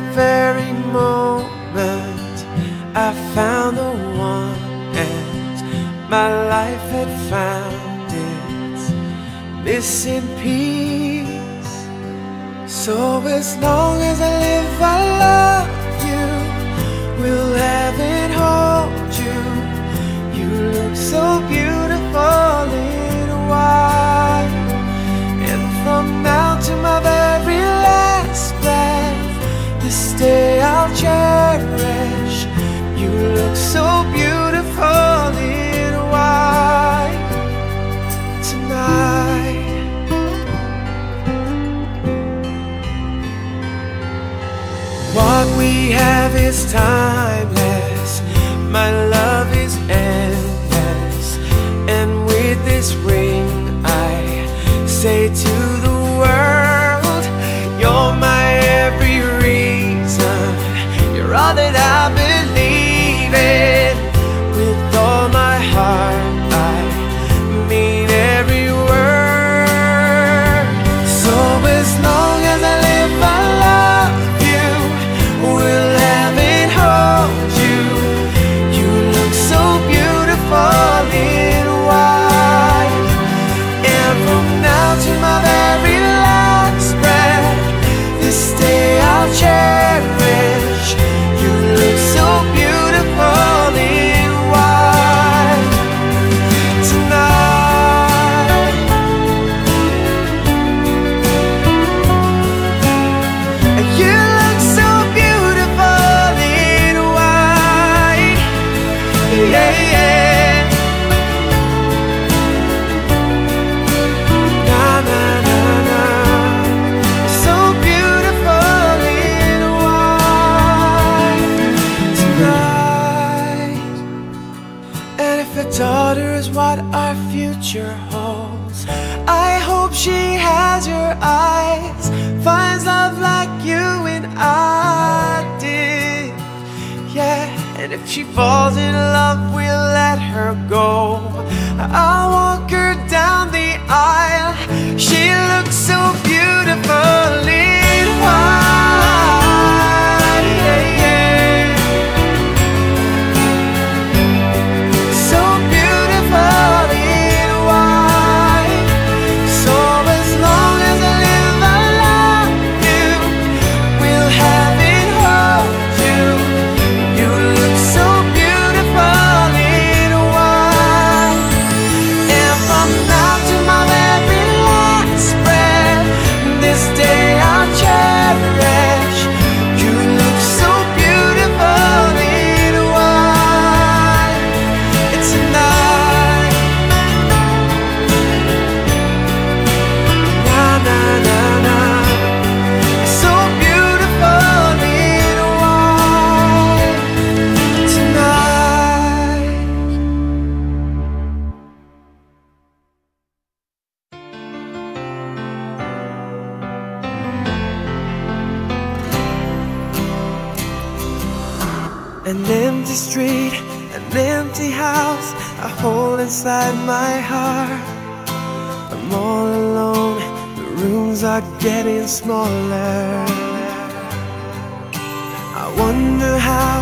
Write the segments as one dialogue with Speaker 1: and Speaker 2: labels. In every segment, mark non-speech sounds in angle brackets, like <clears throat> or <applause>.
Speaker 1: that very moment I found the one and my life had found its missing piece. So as long as I live I love time. She falls in love, we'll let her go. I'll walk her down the aisle. She looks so beautifully smaller. I wonder how,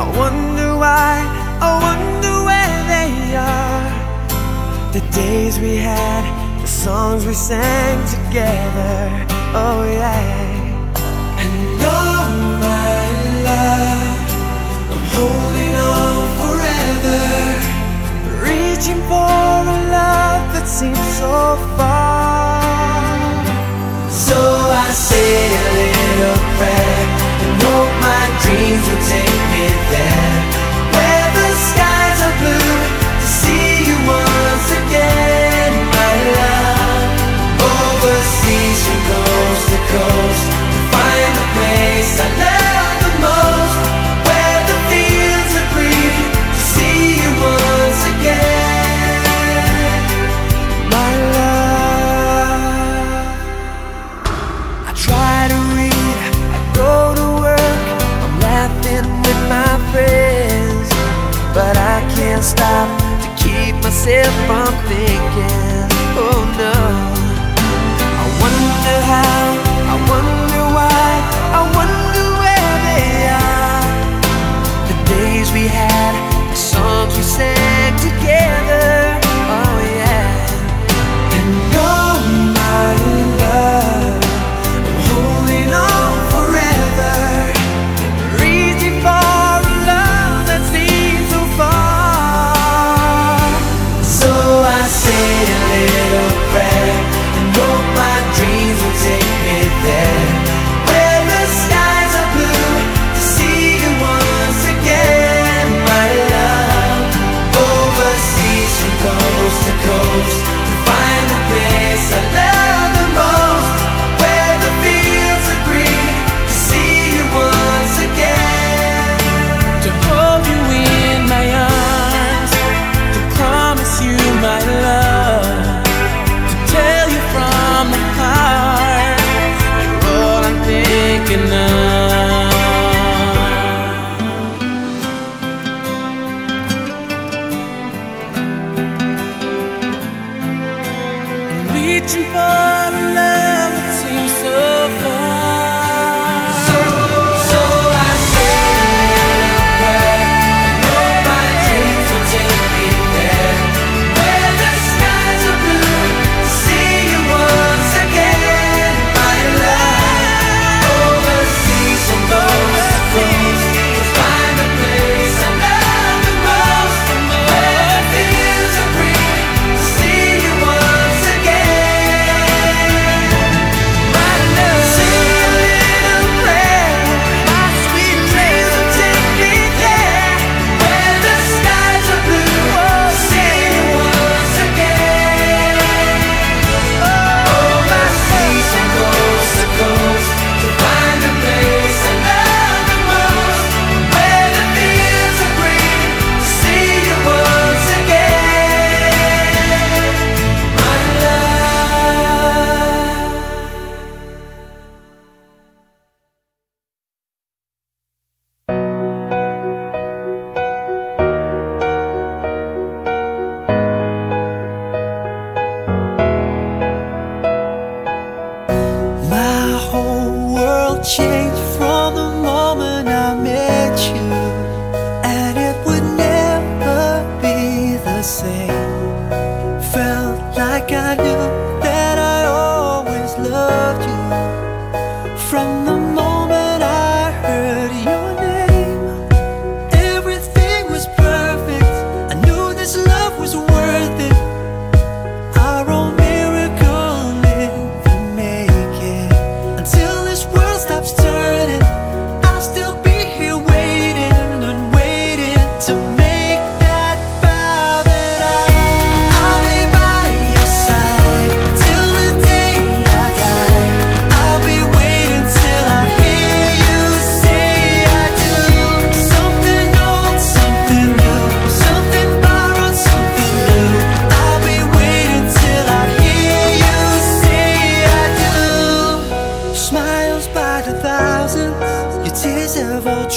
Speaker 1: I wonder why, I wonder where they are. The days we had, the songs we sang together, oh yeah. Myself from thinking,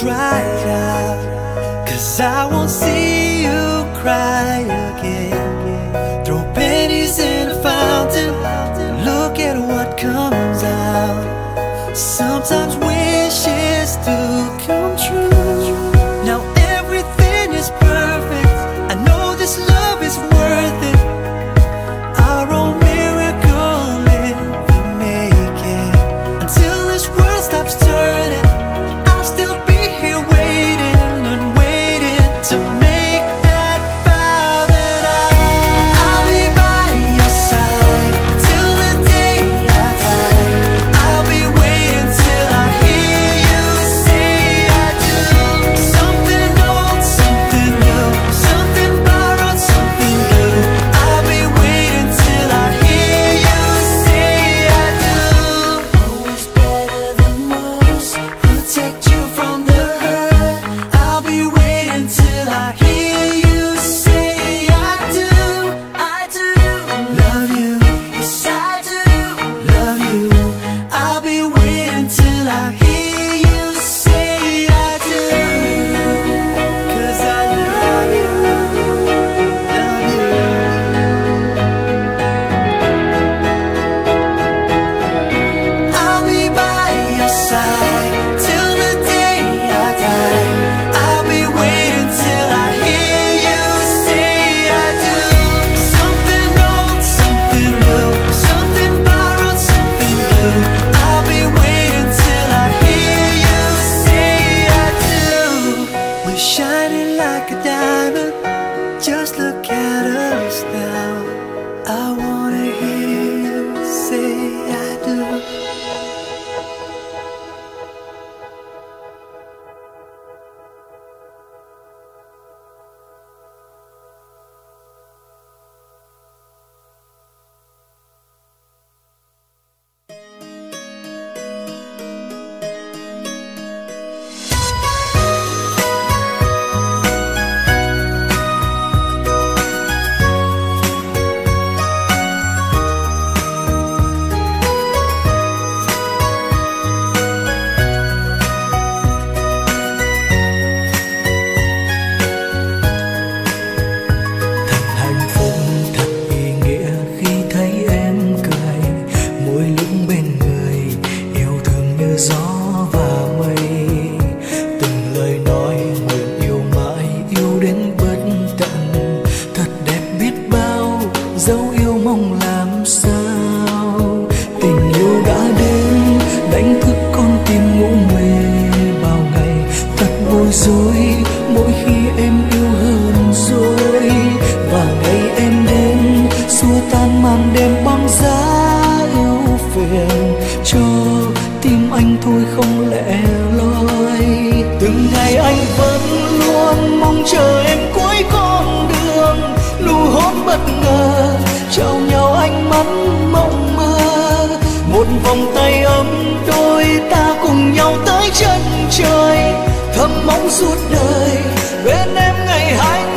Speaker 1: try out Cause I want ánh mắt mộng mơ. Một vòng tay ấm đôi ta cùng nhau tới chân trời thầm mong suốt đời. Bên em ngày hai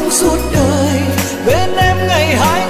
Speaker 1: anh suốt đời. Bên em ngày hai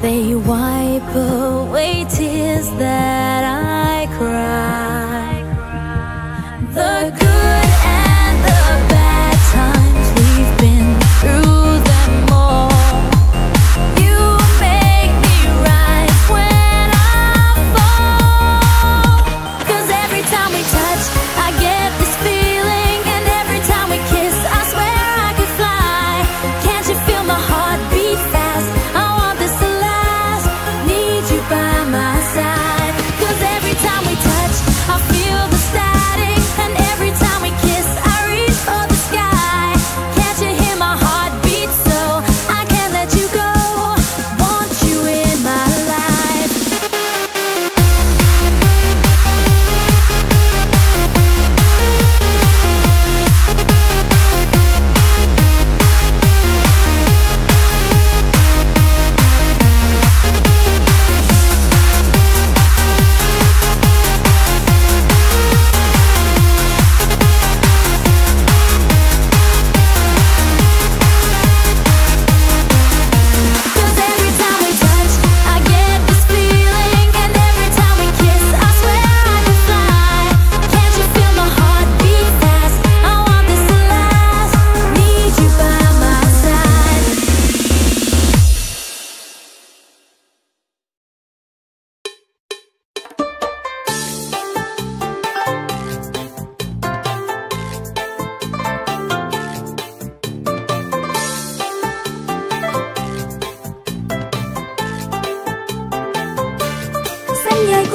Speaker 2: They wipe away tears that I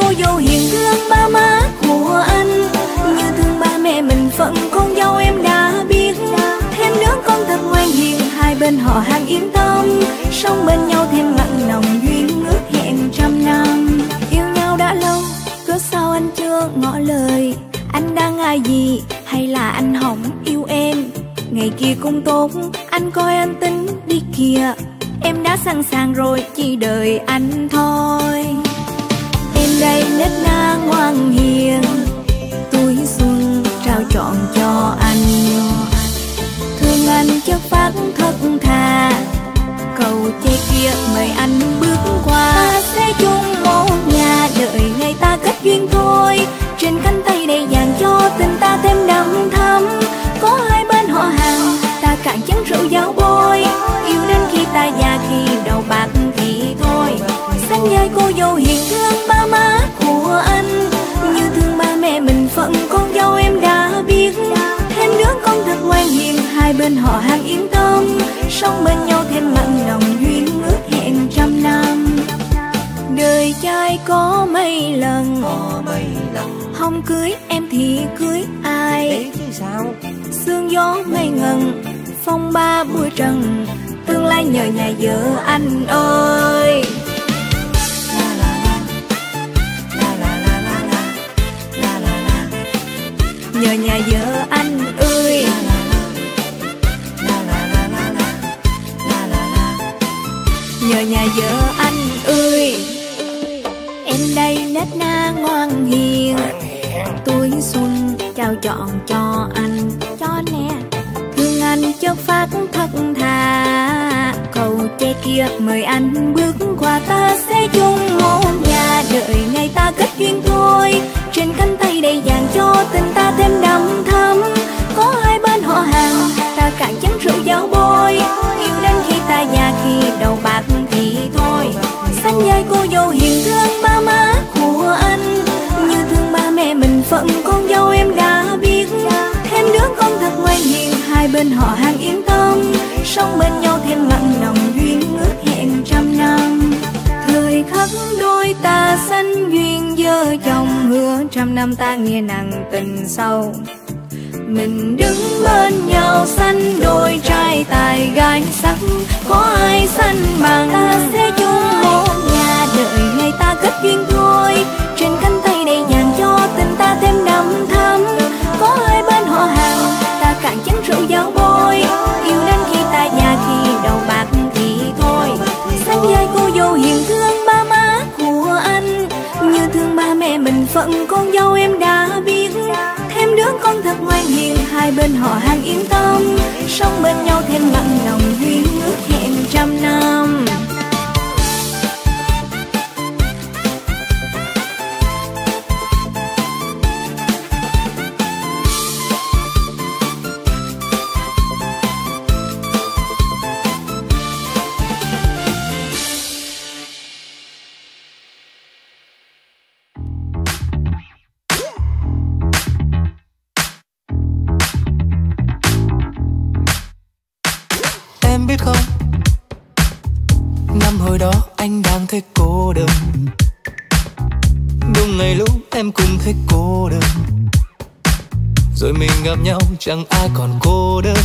Speaker 3: cô dâu hiền thương ba má của anh. Như thương ba mẹ mình phận con dâu em đã biết. Thêm đứa con thật ngoan hiền, Hai bên họ hàng yên tâm. Sống bên nhau thêm mặn nồng duyên ước hẹn trăm năm. Yêu nhau đã lâu Cớ sao anh chưa ngỏ lời? Anh đang ngại gì, Hay là anh hỏng yêu em? Ngày kia cũng tốt, Anh coi anh tính đi kìa. Em đã sẵn sàng rồi, Chỉ đợi anh thôi đây nết na ngoan hiền. Túi xuân trao trọn cho anh. Thương anh chất phát thật thà Cầu che kia mời anh bước qua. Ta sẽ chung một nhà đợi ngày ta kết duyên thôi. Trên cánh tay đầy vàng cho tình ta thêm đậm thắm sống bên nhau thêm mặn lòng duyên ước hẹn trăm năm. Đời trai có mấy lần? Không cưới em thì cưới ai? Sương gió mây ngần phong ba bụi trần. Tương lai nhờ nhà vợ anh ơi. Nhờ nhà vợ Em đây nết na ngoan hiền. Tuổi xuân trao trọn cho anh. Cho nè Thương anh chất phát thật thà. Cầu che kia mời anh bước qua ta sẽ chung một nhà. Đợi ngày ta kết duyên thôi. Trên cánh tay đầy vàng cho tình ta thêm đậm thắm. Có hai bên họ hàng Ta cạn chén rượu giáo bôi. Yêu đến khi ta già khi đầu bạc thì thôi. Xanh vai cô dâu hiền thương má của anh. Như thương ba mẹ mình phận con dâu em đã biết. Thêm đứa con thật ngoan hiền, Hai bên họ hàng yên tâm. Sống bên nhau thêm mặn nồng duyên ước hẹn trăm năm. Thời khắc đôi ta sanh duyên vợ chồng hứa trăm năm ta nghe nặng tình sâu. Mình đứng bên nhau xanh đôi trai tài gái sắc, có ai xanh bằng? Ta sẽ cho hai bên họ hàng yên tâm, sống bên nhau thêm mặn lòng duyên ước hẹn trăm năm. Đó anh đang thấy cô đơn. Đúng ngày lúc em cũng thấy cô đơn. Rồi mình gặp nhau
Speaker 4: chẳng ai còn cô đơn.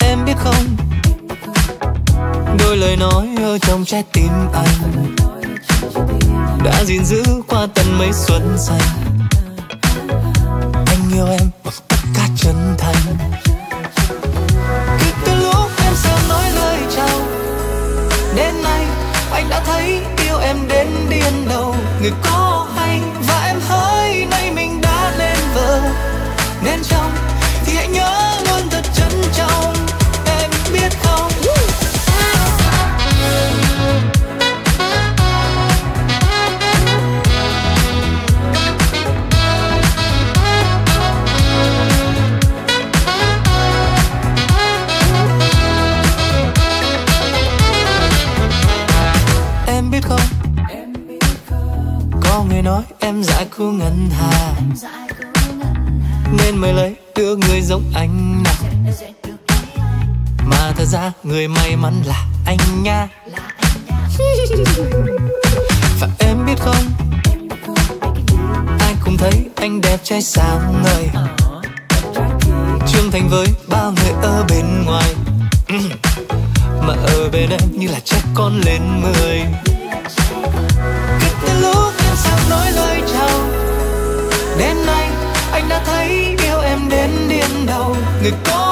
Speaker 4: Em biết không? Đôi lời nói ở trong trái tim anh Đã gìn giữ qua tận mấy xuân xanh Anh yêu em bằng tất cả chân thành. Đầu người người may mắn là anh nha và em biết không? Ai cũng thấy anh đẹp trai sáng ngời. Trưởng thành với bao người ở bên ngoài. <clears throat> Mà ở bên em như là trẻ con lên mười. Kể từ lúc em sao nói lời chào, đến nay anh đã thấy yêu em đến điên đầu. Người có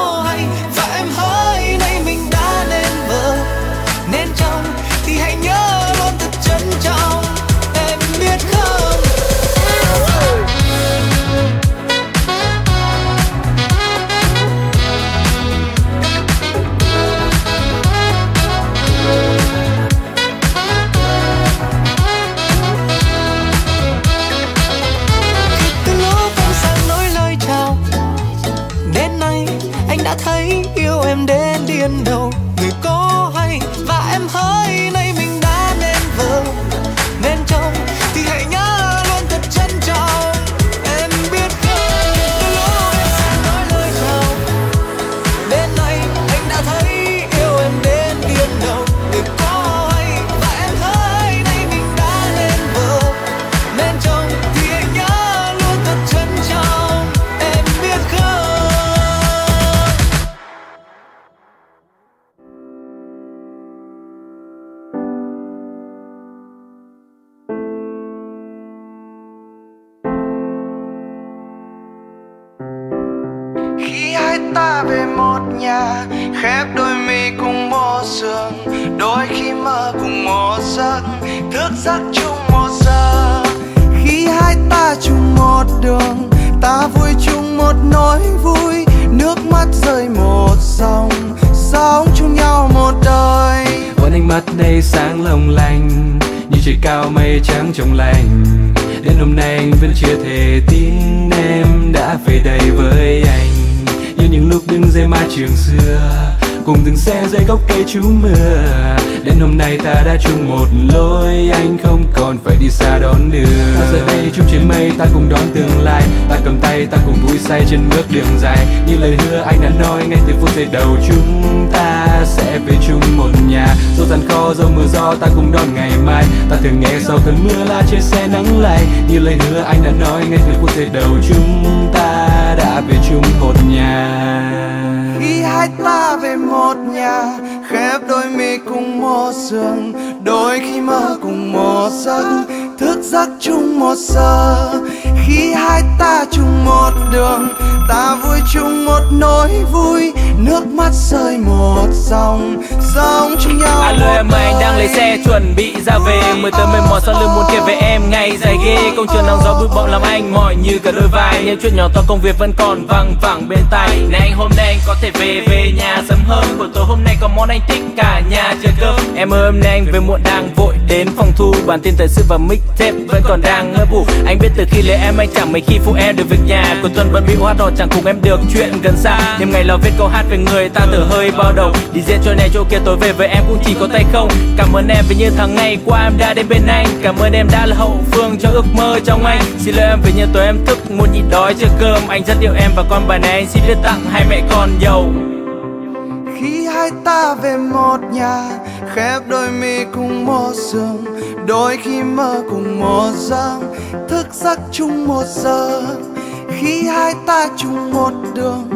Speaker 5: Như trời cao mây trắng trong lành. Đến hôm nay anh vẫn chưa thể tin Em đã về đây với anh. Như những lúc đứng dưới mái trường xưa Cùng từng xe dưới gốc cây trú mưa. Đến hôm nay ta đã chung một lối, Anh không còn phải đi xa đón đường Ta giờ đây chung trên mây, ta cùng đón tương lai. Ta cầm tay, ta cùng vui say trên bước đường dài. Như lời hứa anh đã nói, ngay từ phút giây đầu chúng ta sẽ về chung một nhà. Dẫu gian khó dẫu mưa gió, ta cùng đón ngày mai. Ta thường nghe sau cơn mưa là trên xe nắng lay Như lời hứa anh đã nói, ngay từ phút giây đầu chúng ta đã về chung một nhà
Speaker 6: khi hai ta về một nhà, khép đôi mi cùng một giường đôi khi mơ cùng một giấc, thức giấc chung một giờ. Khi hai ta chung một đường, ta vui chung một nỗi vui nước mắt rơi một dòng sống chung nhau
Speaker 7: Alo em ơi, anh đang lấy xe chuẩn bị ra về. Mười tới mười mỏi sau lưng muốn kể về em. Ngày dài ghê công trường nắng gió bụi bọ làm anh mỏi như cả đôi vai. Những chuyện nhỏ to công việc vẫn còn văng vẳng bên tai. Này anh hôm nay anh có thể về về nhà sớm hơn buổi tối. Hôm nay có món anh thích cả nhà chờ cơm. Em ơi hôm nay anh về muộn đang vội đến phòng thu. Bản tin thời sự và mixtape vẫn còn đang ngơ bù anh biết từ khi lấy em anh chẳng mấy khi phụ em. Được việc nhà của tuần bận bị hoa đỏ chẳng cùng em được chuyện gần xa. Thêm ngày lo viết câu hát về người ta từ hơi bao đầu đi diễn chỗ này chỗ kia tối về với em cũng chỉ có tay không. Cảm ơn em vì như tháng ngày qua em đã đến bên anh. Cảm ơn em đã là hậu phương cho ước mơ trong anh. Xin lỗi em vì như tối em thức muốn nhịn đói chưa cơm. Anh rất yêu em và con bài này anh xin được tặng hai mẹ con giàu
Speaker 6: khi hai ta về một nhà, khép đôi mi cùng một giường. Đôi khi mơ cùng một giấc, thức giấc chung một giờ. Khi hai ta chung một đường